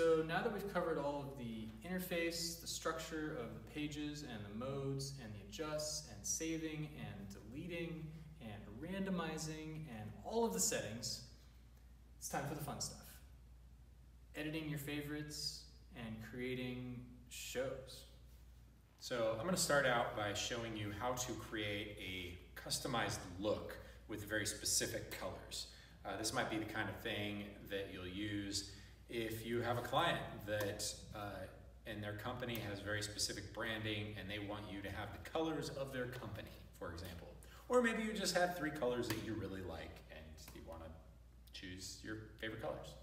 So now that we've covered all of the interface, the structure of the pages and the modes and the adjusts and saving and deleting and randomizing and all of the settings, it's time for the fun stuff. Editing your favorites and creating shows. So I'm going to start out by showing you how to create a customized look with very specific colors. Uh, this might be the kind of thing that you'll use if you have a client that uh, and their company has very specific branding and they want you to have the colors of their company, for example. Or maybe you just have three colors that you really like and you want to choose your favorite colors.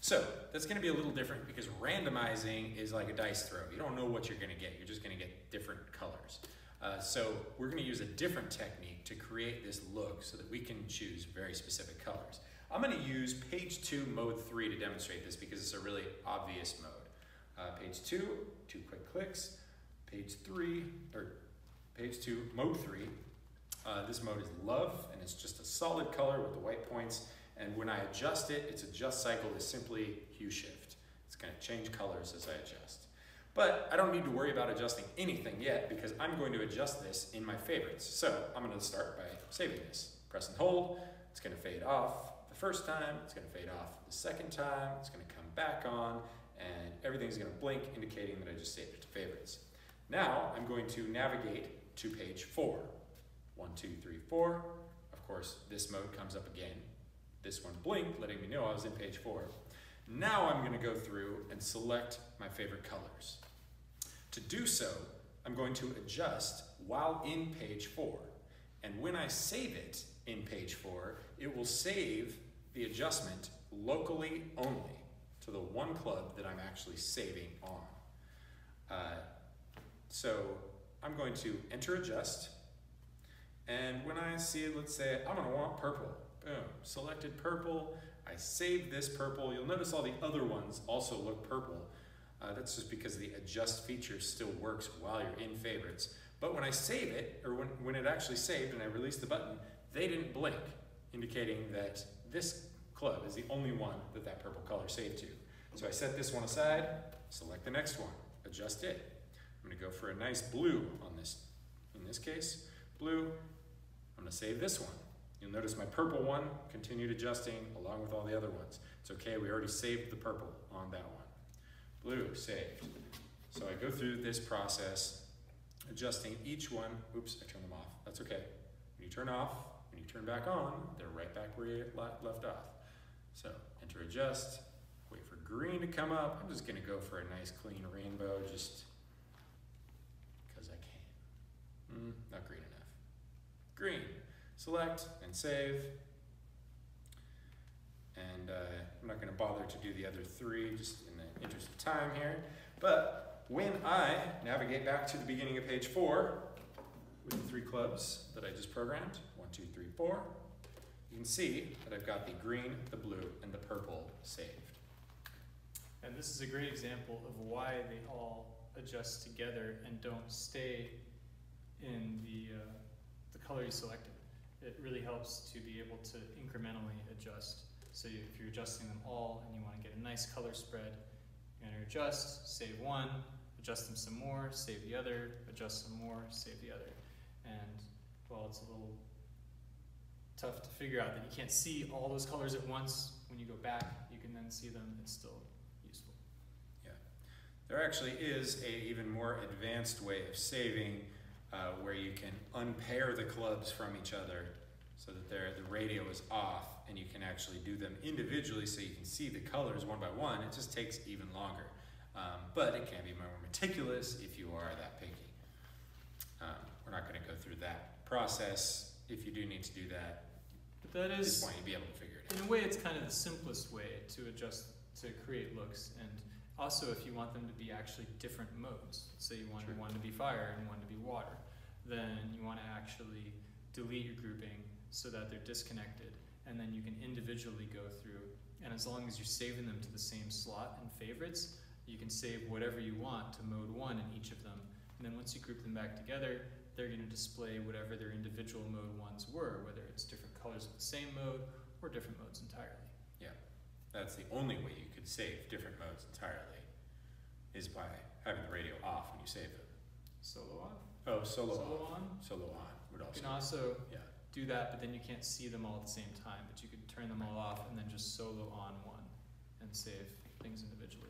So that's going to be a little different because randomizing is like a dice throw. You don't know what you're going to get. You're just going to get different colors. Uh, so we're going to use a different technique to create this look so that we can choose very specific colors. I'm going to use page 2 mode 3 to demonstrate this because it's a really obvious mode. Uh, page 2, two quick clicks. Page 3, or page 2 mode 3. Uh, this mode is love and it's just a solid color with the white points and when I adjust it, its adjust cycle is simply hue shift. It's going to change colors as I adjust. But I don't need to worry about adjusting anything yet because I'm going to adjust this in my favorites. So I'm going to start by saving this. Press and hold. It's going to fade off first time. It's going to fade off the second time. It's going to come back on and everything's going to blink indicating that I just saved it to favorites. Now I'm going to navigate to page four. One, two, three, four. Of course, this mode comes up again. This one blinked, letting me know I was in page four. Now I'm going to go through and select my favorite colors. To do so, I'm going to adjust while in page four. And when I save it in page four, it will save the adjustment locally only to the one club that I'm actually saving on. Uh, so I'm going to enter adjust. And when I see, let's say, I'm gonna want purple. Boom, selected purple. I save this purple. You'll notice all the other ones also look purple. Uh, that's just because the adjust feature still works while you're in favorites. But when I save it, or when, when it actually saved and I release the button, they didn't blink, indicating that this club is the only one that that purple color saved to. So I set this one aside, select the next one, adjust it. I'm gonna go for a nice blue on this, in this case, blue. I'm gonna save this one. You'll notice my purple one continued adjusting along with all the other ones. It's okay, we already saved the purple on that one. Blue, saved. So I go through this process, adjusting each one. Oops, I turned them off. That's okay. When you turn off, turn back on, they're right back where you left off. So enter adjust, wait for green to come up. I'm just gonna go for a nice clean rainbow just because I can. Mm, not green enough. Green select and save. And uh, I'm not to bother to do the other three just in the interest of time here. But when I navigate back to the beginning of page four with the three clubs that I just programmed, two, three, four, you can see that I've got the green, the blue, and the purple saved. And this is a great example of why they all adjust together and don't stay in the, uh, the color you selected it really helps to be able to incrementally adjust. So if you're adjusting them all and you want to get a nice color spread, you're going to adjust, save one, adjust them some more, save the other, adjust some more, save the other. And while it's a little tough to figure out that you can't see all those colors at once, when you go back, you can then see them, it's still useful. Yeah. There actually is a even more advanced way of saving uh, where you can unpair the clubs from each other so that the radio is off and you can actually do them individually so you can see the colors one by one. It just takes even longer. Um, but it can be more meticulous if you are that picky. Um, we're not going to go through that process. If you do need to do that, that is, at this point you'll be able to figure it out. In a way, it's kind of the simplest way to adjust, to create looks. And also, if you want them to be actually different modes, say you want one to be fire and one to be water, then you want to actually delete your grouping so that they're disconnected, and then you can individually go through. And as long as you're saving them to the same slot and favorites, you can save whatever you want to mode one in each of them. Once you group them back together, they're going to display whatever their individual mode ones were, whether it's different colors of the same mode or different modes entirely. Yeah. That's the only way you could save different modes entirely, is by having the radio off when you save it. Solo off, Oh, solo, solo off. on. Solo on would You can also Yeah. do that, but then you can't see them all at the same time. But you could turn them all off and then just solo on one and save things individually.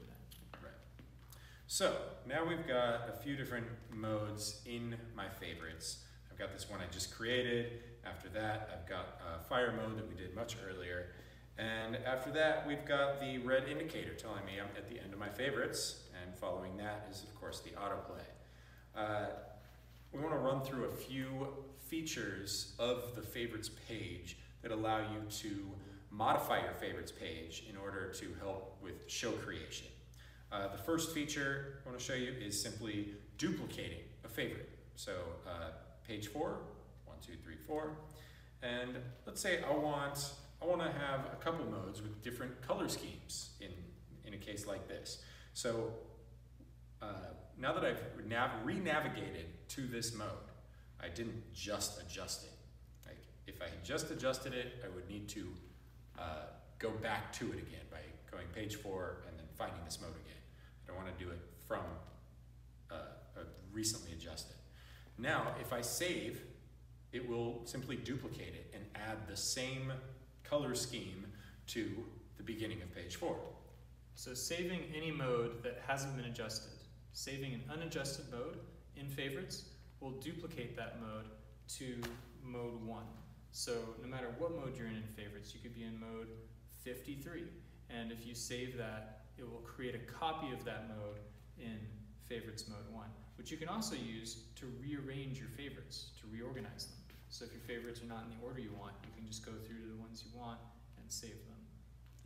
So now we've got a few different modes in my favorites. I've got this one I just created. After that, I've got a fire mode that we did much earlier. And after that, we've got the red indicator telling me I'm at the end of my favorites. And following that is, of course, the autoplay. Uh, we want to run through a few features of the favorites page that allow you to modify your favorites page in order to help with show creation. Uh, the first feature I want to show you is simply duplicating a favorite. So uh, page four, one, two, three, four, and let's say I want I want to have a couple modes with different color schemes in in a case like this. So uh, now that I've nav- re-navigated to this mode, I didn't just adjust it. Like if I had just adjusted it, I would need to uh, go back to it again by going page four and then finding this mode again. I want to do it from uh, recently adjusted. Now, if I save, it will simply duplicate it and add the same color scheme to the beginning of page four. So saving any mode that hasn't been adjusted, saving an unadjusted mode in favorites will duplicate that mode to mode one. So no matter what mode you're in in favorites, you could be in mode 53. And if you save that, it will create a copy of that mode in favorites mode one, which you can also use to rearrange your favorites, to reorganize them. So if your favorites are not in the order you want, you can just go through to the ones you want and save them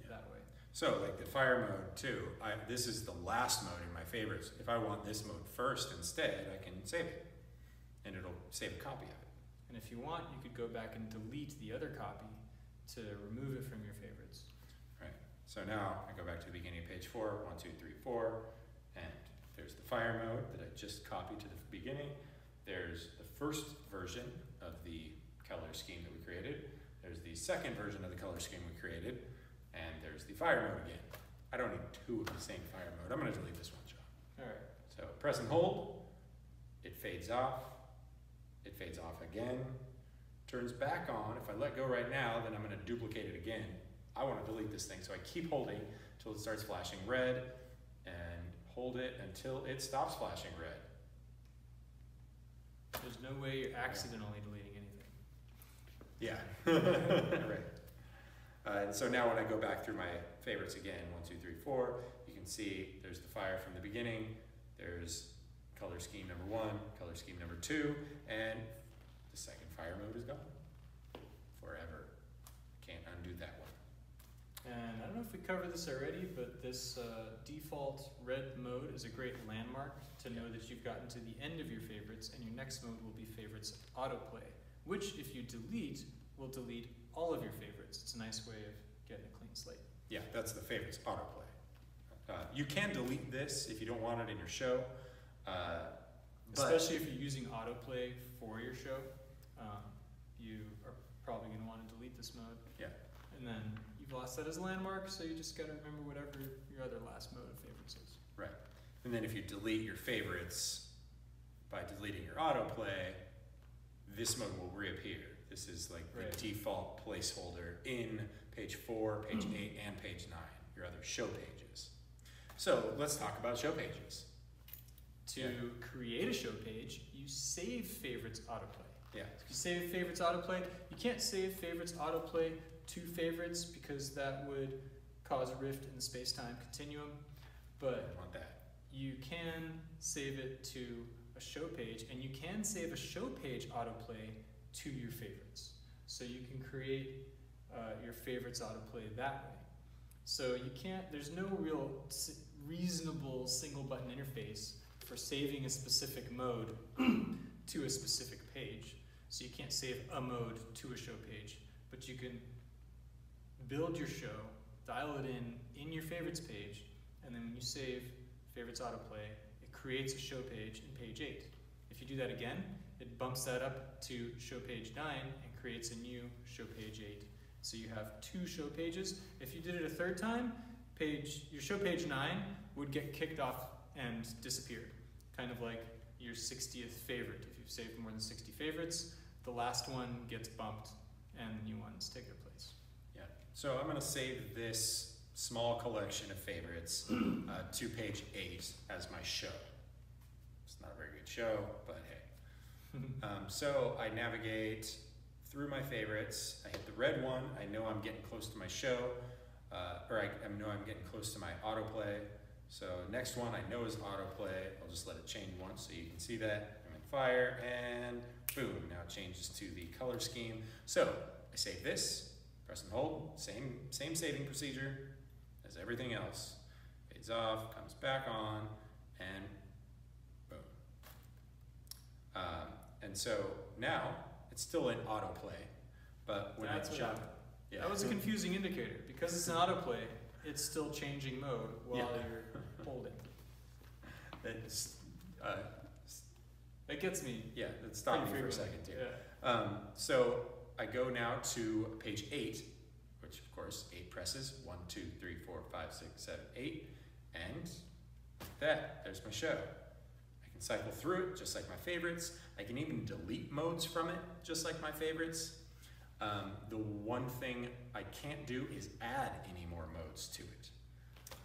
Yeah. that way. So like the fire mode too, I, this is the last mode in my favorites. If I want this mode first instead, I can save it and it'll save a copy of it. And if you want, you could go back and delete the other copy to remove it from your favorites. So now I go back to the beginning of page four, one, two, three, four, and there's the fire mode that I just copied to the beginning. There's the first version of the color scheme that we created. There's the second version of the color scheme we created, and there's the fire mode again. I don't need two of the same fire mode. I'm gonna delete this one, John. All right. So press and hold, it fades off, it fades off again, turns back on. If I let go right now, then I'm gonna duplicate it again. I wanna delete this thing, so I keep holding until it starts flashing red and hold it until it stops flashing red. There's no way you're accidentally deleting anything. Yeah. right. Uh, and so now when I go back through my favorites again, one, two, three, four, you can see there's the fire from the beginning, there's color scheme number one, color scheme number two, and the second fire mode is gone. Forever. I can't undo that. And I don't know if we covered this already, but this uh, default red mode is a great landmark to know that you've gotten to the end of your favorites, and your next mode will be favorites autoplay, which if you delete, will delete all of your favorites. It's a nice way of getting a clean slate. Yeah, that's the favorites autoplay. Uh, you can delete this if you don't want it in your show. Uh, Especially if you're using autoplay for your show, um, you are probably going to want to delete this mode. Yeah. And then you've lost that as a landmark, so you just got to remember whatever your other last mode of favorites is. Right. And then if you delete your favorites by deleting your autoplay, this mode will reappear. This is like the default placeholder in page four, page eight, mm-hmm. and page nine, your other show pages. So let's talk about show pages. To Yeah. create a show page, you save favorites autoplay. Yeah. If you save favorites autoplay, you can't save favorites autoplay to favorites because that would cause a rift in the space-time continuum. But you can save it to a show page, and you can save a show page autoplay to your favorites. So you can create uh, your favorites autoplay that way. So you can't. There's no real reasonable single button interface for saving a specific mode to a specific page. So you can't save a mode to a show page, but you can build your show, dial it in in your favorites page, and then when you save favorites autoplay, it creates a show page in page 8. If you do that again, it bumps that up to show page 9 and creates a new show page 8. So you have two show pages. If you did it a third time, page your show page nine would get kicked off and disappeared. Kind of like your 60th favorite. If you've saved more than 60 favorites, the last one gets bumped and the new ones take their place. So I'm gonna save this small collection of favorites uh, to page eight as my show. It's not a very good show, but hey. Um, so I navigate through my favorites. I hit the red one. I know I'm getting close to my show, uh, or I, I know I'm getting close to my autoplay. So next one I know is autoplay. I'll just let it change once so you can see that. I'm in fire and boom, now it changes to the color scheme. So I save this, press and hold, same, same saving procedure as everything else. Fades off, comes back on, and boom. Um, and so now it's still in autoplay, but when That's I jump, yeah, That was a confusing indicator. Because it's an autoplay, it's still changing mode while Yeah. you're holding. it's, uh, It gets me. yeah, it stopped me for a second too. Yeah. Um, so I go now to page eight, which of course eight presses one, two, three, four, five, six, seven, eight, and that there's my show. I can cycle through it just like my favorites. I can even delete modes from it just like my favorites. Um, the one thing I can't do is add any more modes to it.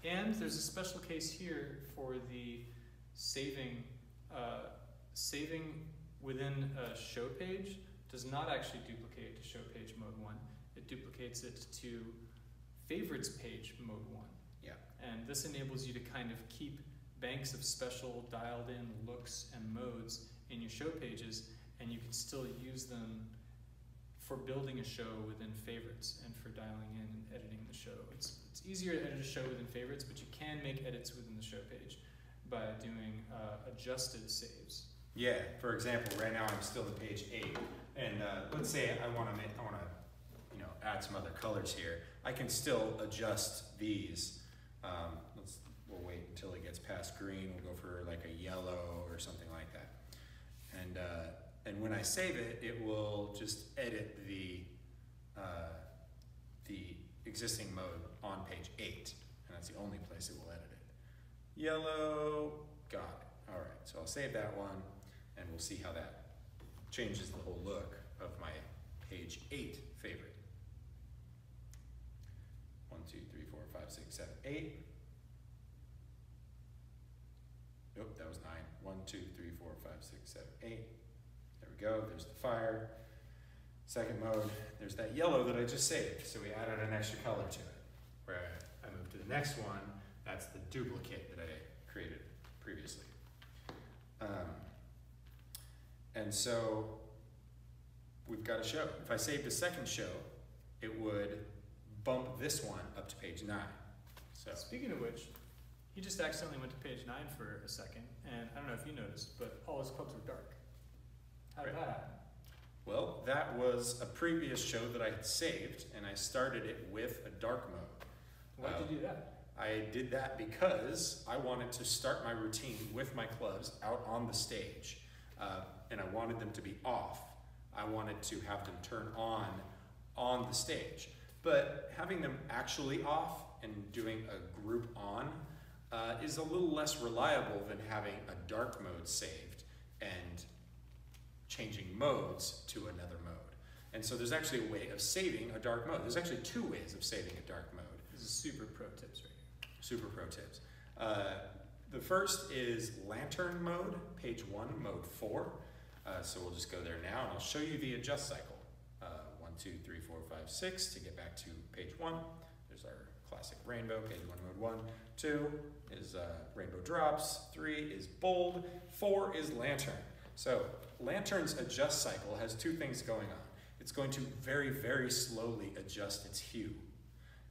And there's a special case here for the saving, uh, saving within a show page does not actually duplicate to show page mode one. It duplicates it to favorites page mode one. Yeah. And this enables you to kind of keep banks of special dialed in looks and modes in your show pages, and you can still use them for building a show within favorites and for dialing in and editing the show. It's, it's easier to edit a show within favorites, but you can make edits within the show page by doing uh, adjusted saves. Yeah, for example, right now I'm still at page eight, and uh, let's say I want to make, I want to, you know, add some other colors here. I can still adjust these. Um, let's, we'll wait until it gets past green. We'll go for like a yellow or something like that. And uh, and when I save it, it will just edit the uh, the existing mode on page eight, and that's the only place it will edit it. Yellow, got it. All right, so I'll save that one and we'll see how that changes the whole look of my page eight favorite. One, two, three, four, five, six, seven, eight. Nope, that was nine. One, two, three, four, five, six, seven, eight. There we go, there's the fire. Second mode, there's that yellow that I just saved, so we added an extra color to it. Where I move to the next one, that's the duplicate that I created previously. Um, and so we've got a show. If I saved a second show, it would bump this one up to page nine. So Speaking of which, he just accidentally went to page nine for a second, and I don't know if you noticed, but all his clubs were dark. How did Right. that happen? Well, that was a previous show that I had saved, and I started it with a dark mode. Why did you do that? I did that because I wanted to start my routine with my clubs out on the stage, uh, and I wanted them to be off. I wanted to have them turn on on the stage, but having them actually off and doing a group on uh, is a little less reliable than having a dark mode saved and changing modes to another mode. And so there's actually a way of saving a dark mode. There's actually two ways of saving a dark mode. This is super pro tips right here. Super pro tips. Uh, the first is lantern mode, page one, mode four. Uh, so we'll just go there now and I'll show you the adjust cycle. Uh, one, two, three, four, five, six to get back to page one. There's our classic rainbow, page one, mode one. Two is uh, rainbow drops. Three is bold. Four is lantern. So lantern's adjust cycle has two things going on. It's going to very, very slowly adjust its hue.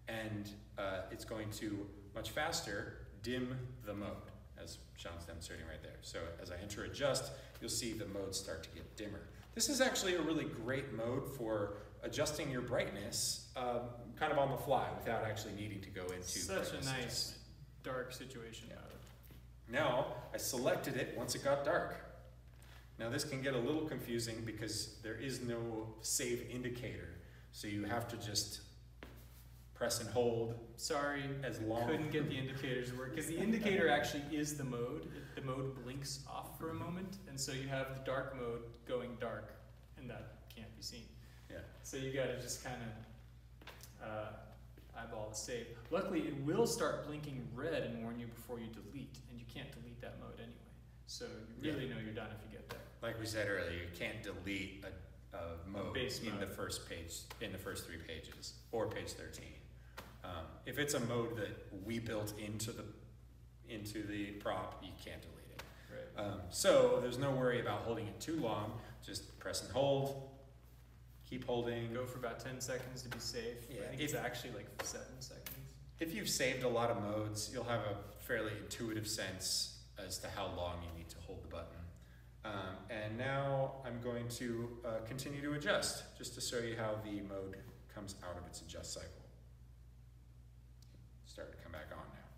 And uh, it's going to much faster dim the mode, as Sean's demonstrating right there. So as I enter adjust, you'll see the mode start to get dimmer. This is actually a really great mode for adjusting your brightness um, kind of on the fly without actually needing to go into Such a nice dark situation Yeah. Now, I selected it once it got dark. Now this can get a little confusing because there is no save indicator So you have to just press and hold Sorry, as long. couldn't get the indicators to work because the indicator actually is the mode. It- The mode blinks off for a moment, and so you have the dark mode going dark, and that can't be seen. Yeah. So you got to just kind of uh, eyeball the save. Luckily, it will start blinking red and warn you before you delete, and you can't delete that mode anyway. So you really know you're done if you get there. Like we said earlier, you can't delete a, a mode in the first page, in the first three pages, or page thirteen. Um, if it's a mode that we built into the, into the prop, you can't delete it. Right. Um, so there's no worry about holding it too long, just press and hold, keep holding. Go for about 10 seconds to be safe. Yeah, I think if- it's actually like seven seconds. If you've saved a lot of modes, you'll have a fairly intuitive sense as to how long you need to hold the button. Um, and now I'm going to uh, continue to adjust, just to show you how the mode comes out of its adjust cycle. Start to come back on now.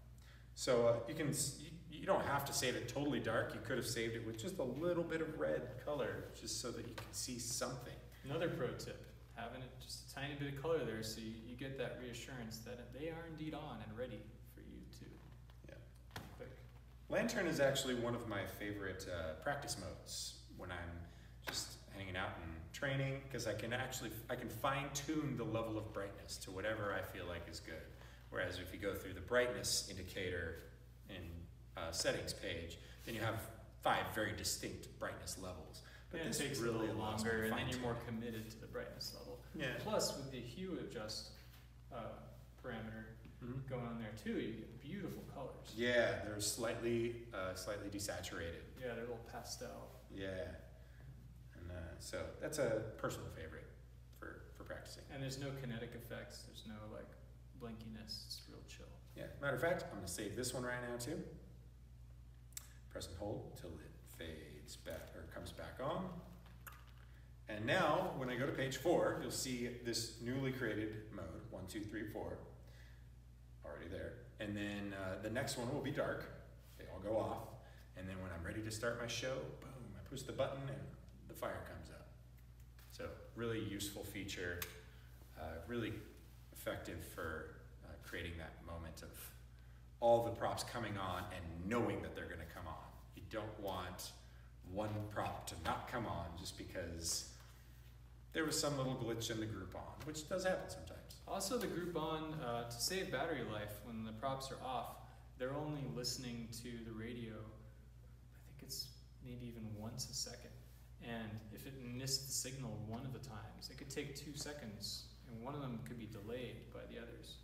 So uh, you can, you, you don't have to save it totally dark. You could have saved it with just a little bit of red color, just so that you can see something. Another pro tip, having it just a tiny bit of color there so you, you get that reassurance that they are indeed on and ready for you to Yeah. click. Lantern is actually one of my favorite uh, practice modes when I'm just hanging out and training because I can actually I can fine tune the level of brightness to whatever I feel like is good. Whereas if you go through the brightness indicator in uh, settings page, then you have five very distinct brightness levels. But it this takes really a little longer, and then you're more committed to the brightness level. Yeah. Plus, with the hue adjust uh, parameter Mhm. going on there too, you get beautiful colors. Yeah, they're slightly uh, slightly desaturated. Yeah, they're a little pastel. Yeah. And uh, so that's a personal favorite for, for practicing. And there's no kinetic effects. There's no like blinkiness. It's real chill. Yeah, matter of fact, I'm gonna save this one right now too. Press and hold till it fades back or comes back on. And now, when I go to page four, you'll see this newly created mode, one, two, three, four, already there. And then uh, the next one will be dark. They all go off. And then when I'm ready to start my show, boom, I push the button and the fire comes up. So really useful feature, uh, really effective for uh, creating that moment of all the props coming on and knowing that they're going to come on. You don't want one prop to not come on just because there was some little glitch in the group on, which does happen sometimes. Also, the group on, uh, to save battery life when the props are off, they're only listening to the radio. I think it's maybe even once a second. And if it missed the signal one of the times, it could take two seconds, and one of them could be delayed by the others.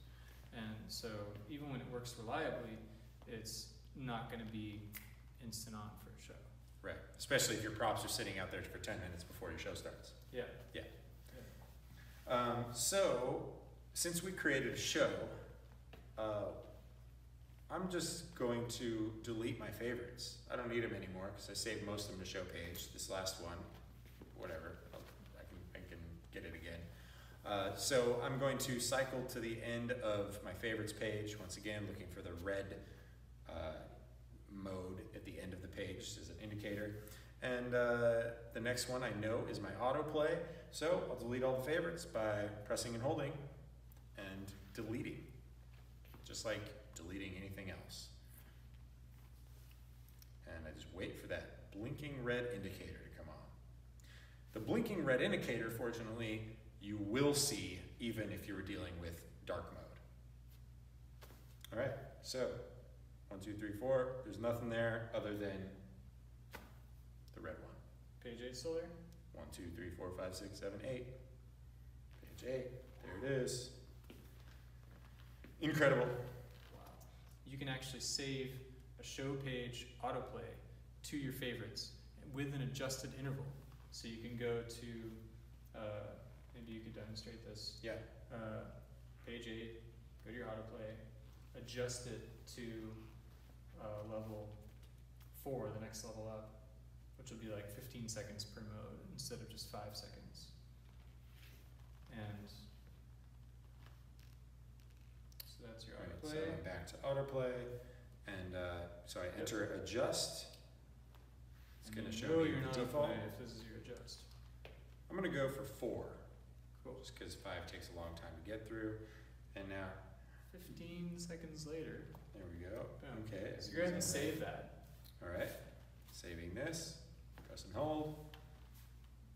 And so, even when it works reliably, it's not going to be instant on for a show. Right. Especially if your props are sitting out there for 10 minutes before your show starts. Yeah. Um, so, since we created a show, uh, I'm just going to delete my favorites. I don't need them anymore because I saved most of them to show page. This last one, whatever, I'll, I can I can get it again. Uh, so I'm going to cycle to the end of my favorites page once again, looking for the red uh, mode at the end of the page as an indicator. And uh, the next one I know is my autoplay. So I'll delete all the favorites by pressing and holding and deleting, just like deleting anything else. And I just wait for that blinking red indicator to come on. The blinking red indicator, fortunately, you will see even if you were dealing with dark mode. All right, so one, two, three, four. There's nothing there other than the red one. Page 8 still there? One, two, three, four, five, six, seven, eight. Page eight. There it is. Incredible. Wow. You can actually save a show page autoplay to your favorites with an adjusted interval. So you can go to, uh, maybe you could demonstrate this. Yeah. Uh, page 8, go to your autoplay, adjust it to uh, level 4, the next level up, which will be like 15 seconds per mode instead of just 5 seconds. And so that's your All right, so autoplay. I'm back to autoplay, and uh, so I enter adjust. It's going to show know me you're the not default. if this is your adjust. I'm going to go for four. Cool. Just because five takes a long time to get through. And now, Fifteen seconds later. there we go. Boom. Okay. So go ahead and save that. All right. Saving this. Press and hold.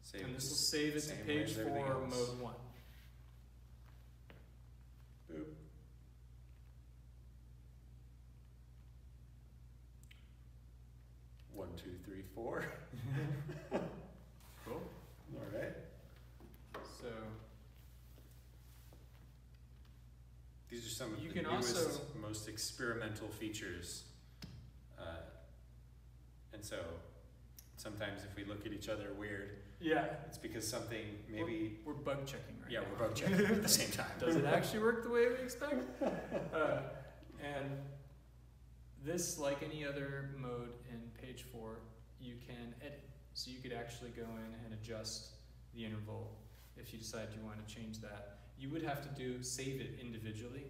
Save And this will save it to page four, mode one. Boop. One, two, three, four. Cool. All right. So These are some of You the can newest, also- most experimental features. Uh, and so sometimes if we look at each other weird, yeah, it's because something maybe, we're bug checking right yeah, now. we're bug checking at the same time. Does it actually work the way we expect? Uh, and this, like any other mode in page four, you can edit. So you could actually go in and adjust the interval if you decide you want to change that. You would have to do save it individually.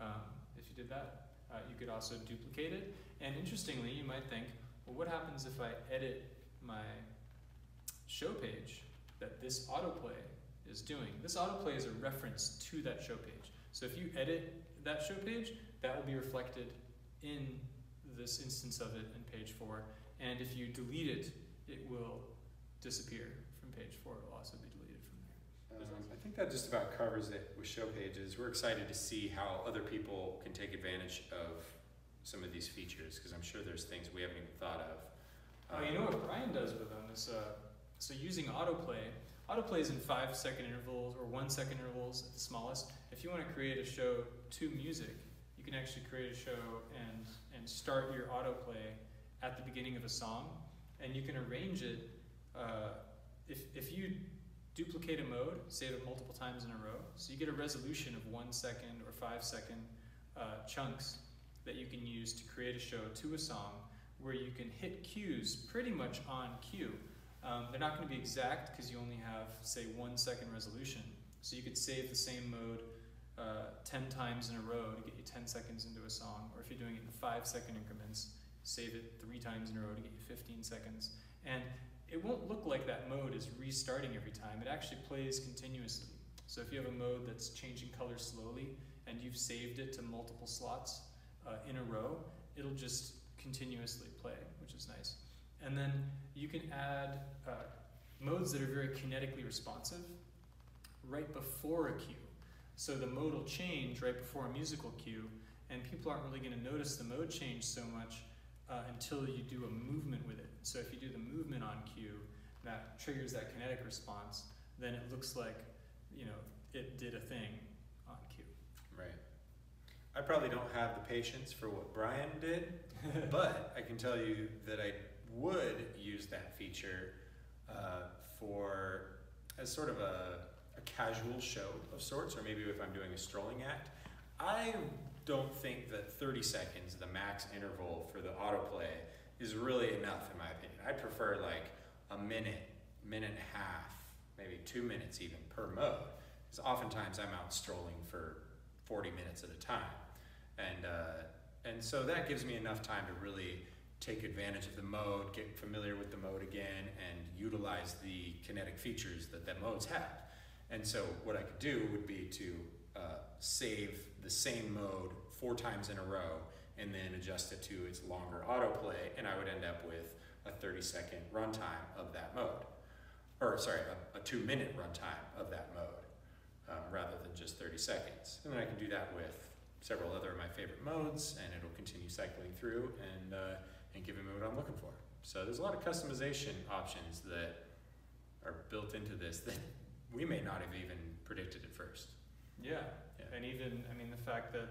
Um, if you did that, uh, you could also duplicate it. And interestingly, you might think, well, what happens if I edit my show page that this autoplay is doing? This autoplay is a reference to that show page. So if you edit that show page, that will be reflected in this instance of it in page four. And if you delete it, it will disappear from page four. It will also be. Um, I think that just about covers it with show pages. We're excited to see how other people can take advantage of some of these features because I'm sure there's things we haven't even thought of. Oh, you know what Brian does with them is uh, so using autoplay. Autoplay is in five second intervals or one second intervals at the smallest. If you want to create a show to music, you can actually create a show and and start your autoplay at the beginning of a song, and you can arrange it. Uh, if if you duplicate a mode, save it multiple times in a row, so you get a resolution of one second or five second uh, chunks that you can use to create a show to a song where you can hit cues pretty much on cue. Um, they're not going to be exact because you only have, say, one second resolution. So you could save the same mode uh, 10 times in a row to get you 10 seconds into a song. Or if you're doing it in five second increments, save it three times in a row to get you 15 seconds. And it won't look like that mode is restarting every time. It actually plays continuously. So if you have a mode that's changing color slowly and you've saved it to multiple slots uh, in a row, it'll just continuously play, which is nice. And then you can add uh, modes that are very kinetically responsive right before a cue. So the mode will change right before a musical cue, and people aren't really going to notice the mode change so much uh, until you do a movement with it. So if you do the movement on cue, that triggers that kinetic response, then it looks like, you know, it did a thing on cue. Right. I probably don't have the patience for what Brian did, but I can tell you that I would use that feature uh, for as sort of a, a casual show of sorts, or maybe if I'm doing a strolling act. I don't think that 30 seconds, the max interval for the autoplay, is really enough in my opinion. I prefer like a minute, minute and a half, maybe two minutes even per mode. Because oftentimes I'm out strolling for 40 minutes at a time. And, uh, and so that gives me enough time to really take advantage of the mode, get familiar with the mode again, and utilize the kinetic features that the modes have. And so what I could do would be to uh, save the same mode four times in a row and then adjust it to its longer autoplay, and I would end up with a 30 second runtime of that mode. Or, sorry, a, a two minute runtime of that mode, um, rather than just 30 seconds. And then I can do that with several other of my favorite modes, and it'll continue cycling through and, uh, and give me what I'm looking for. So there's a lot of customization options that are built into this that we may not have even predicted at first. Yeah. Yeah. And even, I mean, the fact that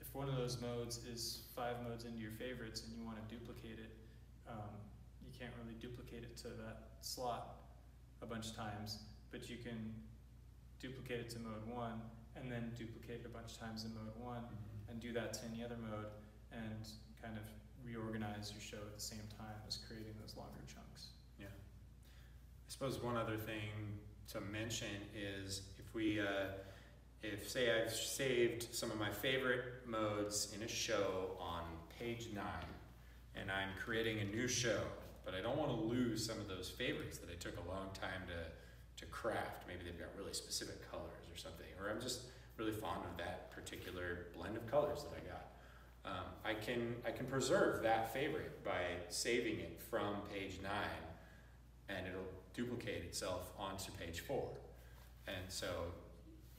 if one of those modes is five modes into your favorites and you want to duplicate it, um, you can't really duplicate it to that slot a bunch of times, but you can duplicate it to mode one and then duplicate it a bunch of times in mode one and do that to any other mode and kind of reorganize your show at the same time as creating those longer chunks. Yeah. I suppose one other thing to mention is if we, uh, if say I've saved some of my favorite modes in a show on page nine, and I'm creating a new show, but I don't want to lose some of those favorites that I took a long time to to craft. Maybe they've got really specific colors or something, or I'm just really fond of that particular blend of colors that I got. Um, I can I can preserve that favorite by saving it from page nine, and it'll duplicate itself onto page four. And so,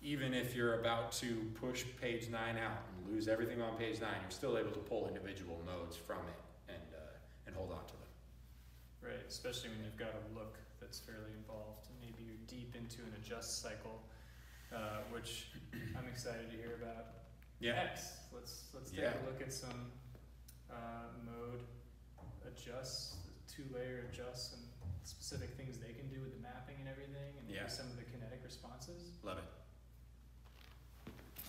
even if you're about to push page nine out and lose everything on page nine, you're still able to pull individual nodes from it and uh, and hold on to them. Right, especially when you've got a look that's fairly involved, and maybe you're deep into an adjust cycle, uh, which I'm excited to hear about. Next, let's, let's take Yeah. a look at some, uh, mode adjusts, two-layer adjusts, and specific things they can do with the mapping and everything, and maybe Yeah. some of the kinetic responses. Love it.